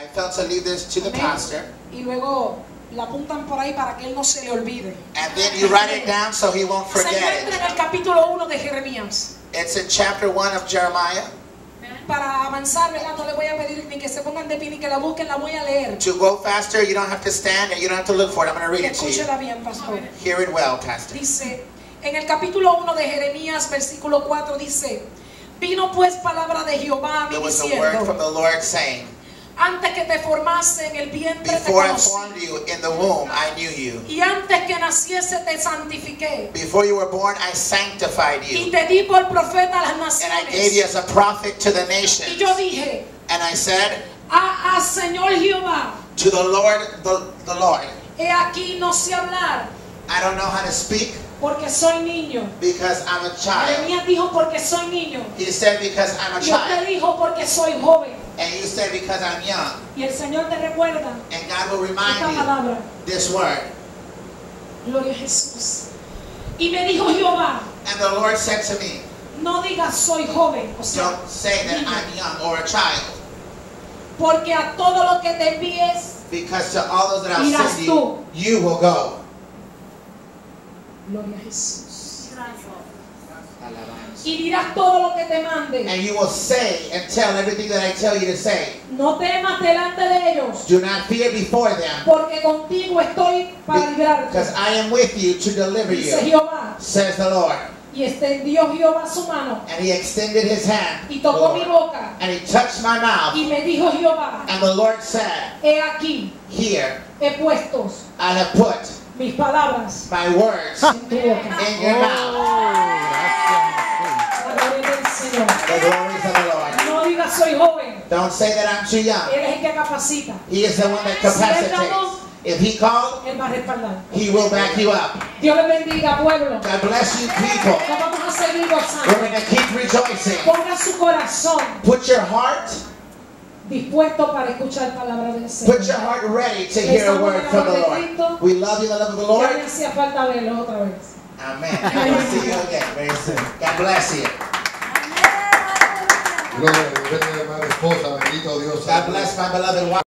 I felt to leave this to the pastor. Y luego la apuntan por ahí para que él no se le olvide. And then you write it down so he won't Se forget encuentra it. en el capítulo 1 de Jeremías. It's in chapter 1 of Jeremiah. Para avanzar, ¿verdad? No le voy a pedir ni que se pongan de pie ni que la busquen, la voy a leer. To go faster, you don't have to stand and you don't have to look for it. I'm going to read it to you. Bien, pastor. Hear it well, pastor. Dice, en el capítulo 1 de Jeremías, versículo 4, dice, vino pues palabra de Jehová a mí There was a word from diciendo, the Lord saying, antes que te formase en el vientre te Before I conocí, formed you in the womb, I knew you. y antes que naciese te santifiqué, Before you were born, I sanctified y you. te di por profeta a las And I gave you naciones. as a prophet to the Y nations. yo dije, And I said ah, ah, Señor Jehová, to the Lord, the, the Lord, he aquí no sé hablar, I don't know how to speak porque soy niño. because I'm a child. Jeremías dijo, porque soy niño. He said because I'm a Dios te child. dijo, porque soy joven. And you said because I'm young. Y el Señor te recuerda And God will esta remind you this word. Gloria a Jesús. Y me dijo Jehová, And the Lord said to me, no digas soy joven, o sea, Don't say that I'm young or a child. porque a todo lo que te envíes, Because to all those that I'll Irás send you, you will go. gloria a Jesús. Y dirás todo lo que te mande. And you will say and tell everything that I tell you to say. No temas delante de ellos, Do not fear before them, porque contigo estoy para because librarte. I am with you to deliver Dice you, Jehová. says the Lord. Y extendió Jehová su mano And he extended his hand, y tocó mi Lord, boca. and he touched my mouth. Y me dijo Jehová, And the Lord said, he aquí, Here he puesto I have put mis palabras my words in your mouth. Joven. Don't say that I'm too young. Él es el que capacita. He is the one that capacitates. If he called, Él va a respaldar. he will back you up. Dios le bendiga, pueblo. God bless you, people. Nos vamos a seguir We're going to keep rejoicing. Ponga su corazón Put your heart, dispuesto para escuchar palabra del put your heart ready to hear a word from the Lord. We love you the love of the Lord. me hacía falta verlo otra vez. Amen. We'll see you again very soon. God bless you. Gloria a Dios, bendiga, hermana esposa, bendito Dios. God bless my beloved wife.